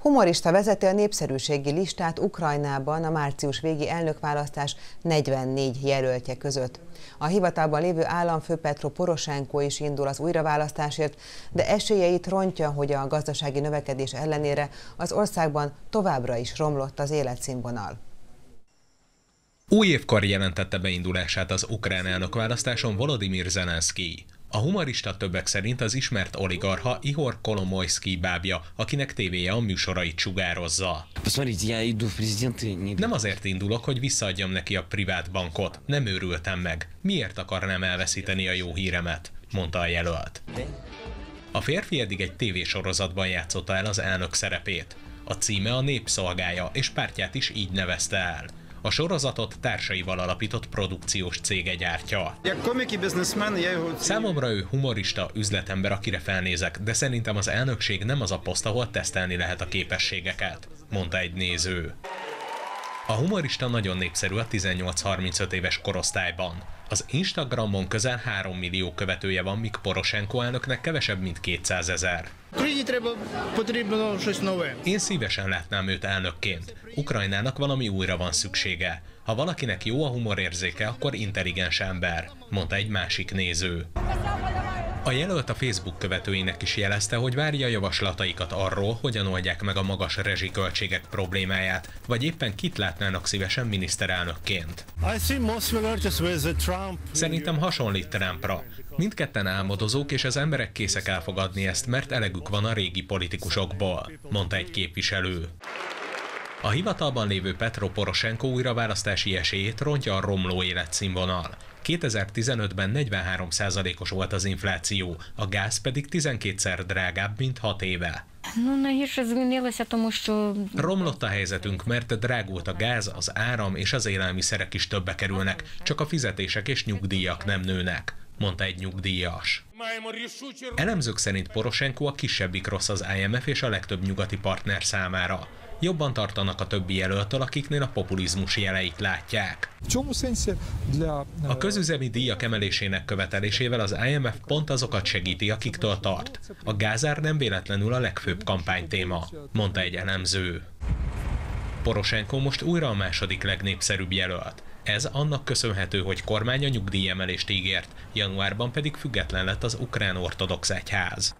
Humorista vezeti a népszerűségi listát Ukrajnában a március végi elnökválasztás 44 jelöltje között. A hivatalban lévő államfő Petro Poroshenko is indul az újraválasztásért, de esélyeit rontja, hogy a gazdasági növekedés ellenére az országban továbbra is romlott az életszínvonal. Új évkor jelentette beindulását az ukrán elnökválasztáson Volodymyr Zelenszky. A humorista többek szerint az ismert oligarha Ihor Kolomoyski bábja, akinek tévéje a műsorait sugározza. Nem azért indulok, hogy visszaadjam neki a privát bankot. Nem őrültem meg. Miért akarnám elveszíteni a jó híremet? mondta a jelölt. A férfi eddig egy tévésorozatban játszotta el az elnök szerepét. A címe a népszolgája, és pártját is így nevezte el. A sorozatot társaival alapított produkciós cége gyártja. Számomra ő humorista, üzletember, akire felnézek, de szerintem az elnökség nem az a poszt, ahol tesztelni lehet a képességeket, mondta egy néző. A humorista nagyon népszerű a 18-35 éves korosztályban. Az Instagramon közel 3 millió követője van, míg Poroshenko elnöknek kevesebb, mint 200 ezer. Én szívesen látnám őt elnökként. Ukrajnának valami újra van szüksége. Ha valakinek jó a humorérzéke, akkor intelligens ember, mondta egy másik néző. A jelölt a Facebook követőinek is jelezte, hogy várja javaslataikat arról, hogyan oldják meg a magas rezsiköltségek problémáját, vagy éppen kit látnának szívesen miniszterelnökként. Szerintem hasonlít Trumpra. Mindketten álmodozók, és az emberek készek elfogadni ezt, mert elegük van a régi politikusokból, mondta egy képviselő. A hivatalban lévő Petro Poroshenko újraválasztási esélyét rontja a romló életszínvonal. 2015-ben 43%-os volt az infláció, a gáz pedig 12-szer drágább, mint 6 éve. Romlott a helyzetünk, mert drágult a gáz, az áram és az élelmiszerek is többe kerülnek, csak a fizetések és nyugdíjak nem nőnek, mondta egy nyugdíjas. Elemzők szerint Poroshenko a kisebbik rossz az IMF és a legtöbb nyugati partner számára jobban tartanak a többi jelöltől, akiknél a populizmus jeleit látják. A közüzemi díjak emelésének követelésével az IMF pont azokat segíti, akiktől tart. A gázár nem véletlenül a legfőbb kampánytéma, mondta egy elemző. Poroshenko most újra a második legnépszerűbb jelölt. Ez annak köszönhető, hogy kormánya nyugdíjemelést ígért, januárban pedig független lett az ukrán ortodox egyház.